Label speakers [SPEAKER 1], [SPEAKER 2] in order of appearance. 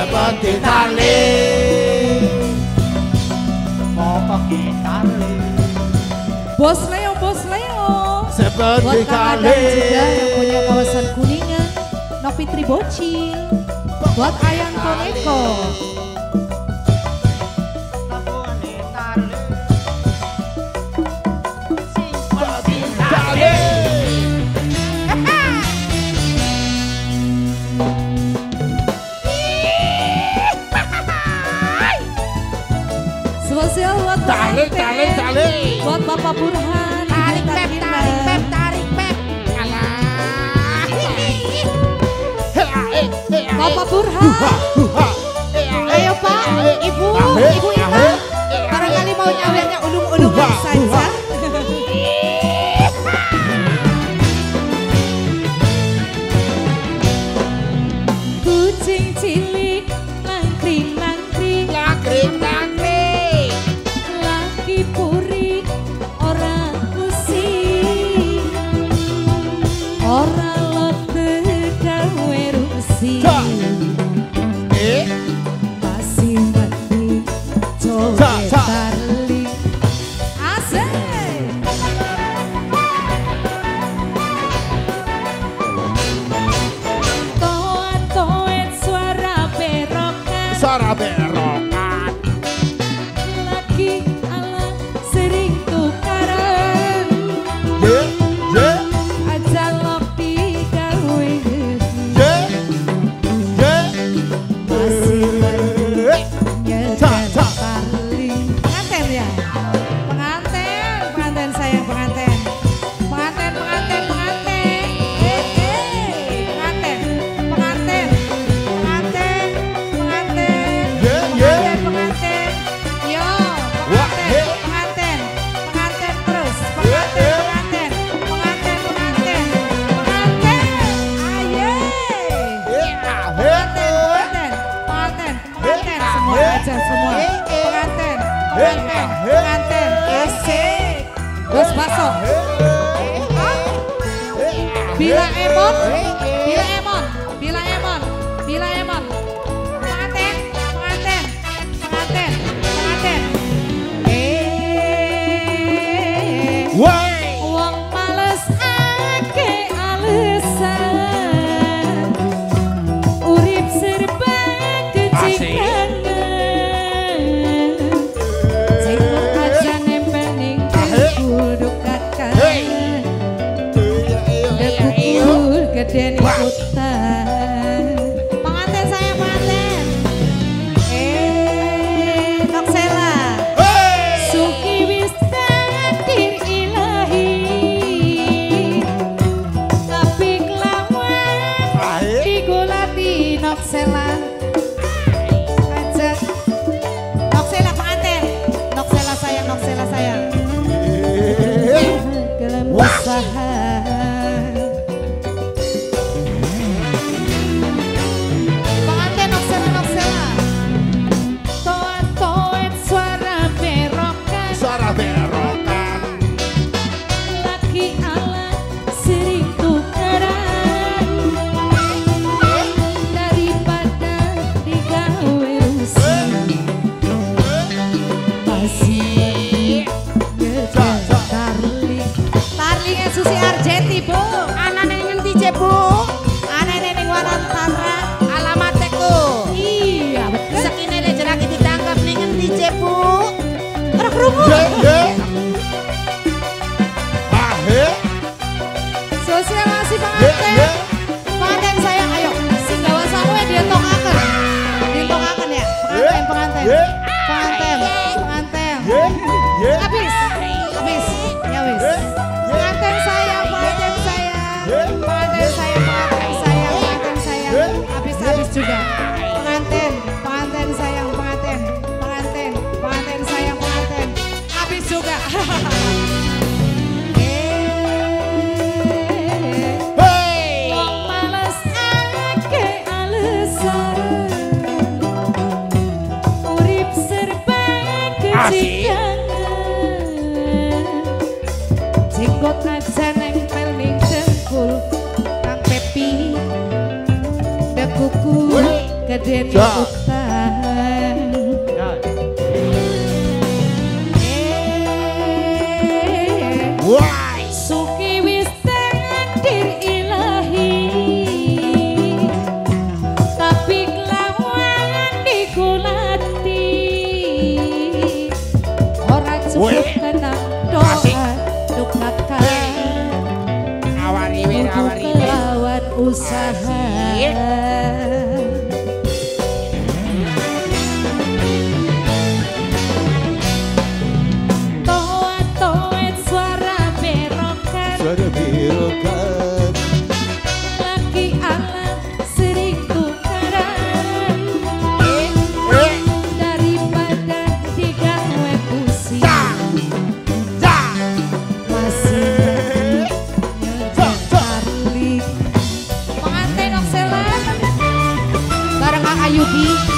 [SPEAKER 1] dapat ditali
[SPEAKER 2] Popok ditali
[SPEAKER 3] Bos Leo, Bos Leo.
[SPEAKER 1] Seperti
[SPEAKER 3] Buat
[SPEAKER 1] Kang
[SPEAKER 3] Adam juga yang punya kawasan kuningan Novi Triboci Buat Ayang Koneko. spesial buat Tarik,
[SPEAKER 1] tarik, tarik.
[SPEAKER 3] Buat Bapak Burhan.
[SPEAKER 2] Tarik, Pep, tarik, Pep, tarik, Pep. Alah.
[SPEAKER 3] Bapak Burhan. Ayo Pak, Ibu, Ibu Ika. Barangkali mau
[SPEAKER 1] nyawanya ulung
[SPEAKER 3] ulung. saja.
[SPEAKER 1] Sara
[SPEAKER 3] Berro.
[SPEAKER 1] Benteng,
[SPEAKER 3] penganten, asik. Bos pasok. Bila emot. Jenny. Yeah. sing kangen jenggot aja nempel ning dengkul kang pepi dekuku gedene
[SPEAKER 2] Awari awari
[SPEAKER 3] lawan usaha
[SPEAKER 1] Yuki.